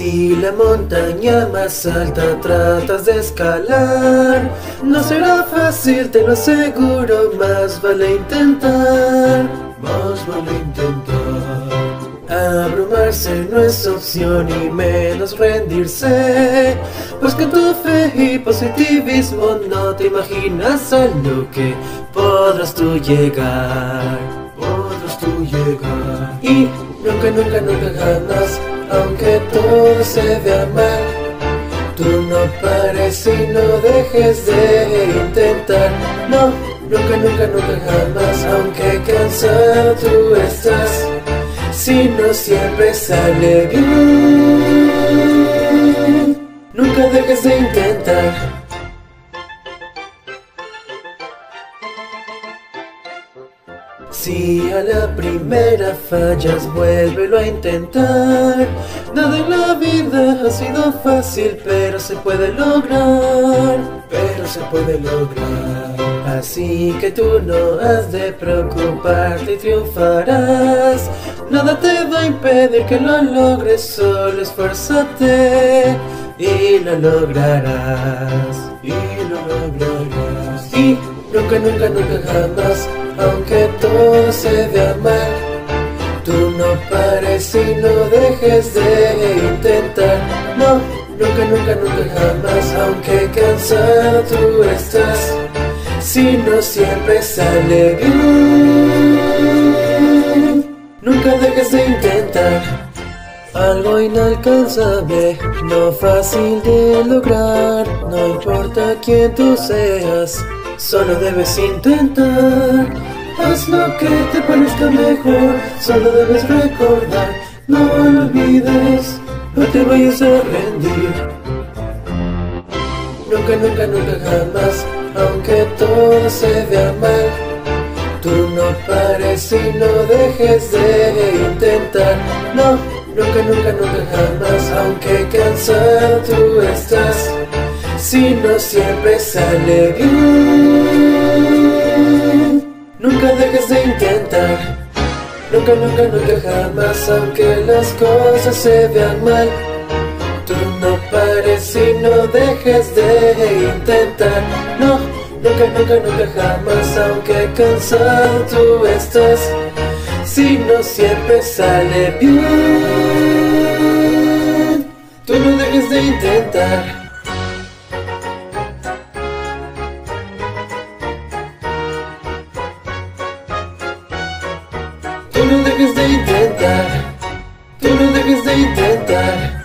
Si la montaña más alta tratas de escalar, no será fácil, te lo aseguro, más vale intentar, más vale intentar. Abrumarse no es opción y menos rendirse, pues con tu fe y positivismo no te imaginas a lo que podrás tú llegar, podrás tú llegar. Y nunca, nunca, nunca jamás, se vea mal, tú no pares y no dejes de intentar, no, nunca, nunca, nunca jamás, aunque cansado tú estás si no siempre sale bien. Nunca dejes de intentar. Si a la primera fallas, vuélvelo a intentar. Nada en la vida ha sido fácil, pero se puede lograr. Pero se puede lograr. Así que tú no has de preocuparte y triunfarás. Nada te va a impedir que lo logres, solo esfuérzate y lo lograrás. Y lo lograrás. Y nunca, nunca, nunca jamás, aunque todo se vea mal, tú no pares y no dejes de intentar. No, nunca, nunca, nunca jamás, aunque cansado tú estás si no siempre sale bien. Nunca dejes de intentar algo inalcanzable, no fácil de lograr. No importa quién tú seas, solo debes intentar. Haz lo que te parezca mejor, solo debes recordar. No lo olvides, no te vayas a rendir. Nunca, nunca, nunca jamás aunque todo se vea mal. Tú no pares y no dejes de intentar. No, nunca, nunca, nunca jamás, aunque cansado tú estás. Si no siempre sale bien, nunca dejes de intentar. Nunca, nunca, nunca jamás, aunque las cosas se vean mal. Tú no pares y no dejes de intentar. No, nunca, nunca, nunca jamás, aunque cansado tú estás. Si no siempre sale bien, tú no dejes de intentar. Tú no dejes de intentar, tú no dejes de intentar.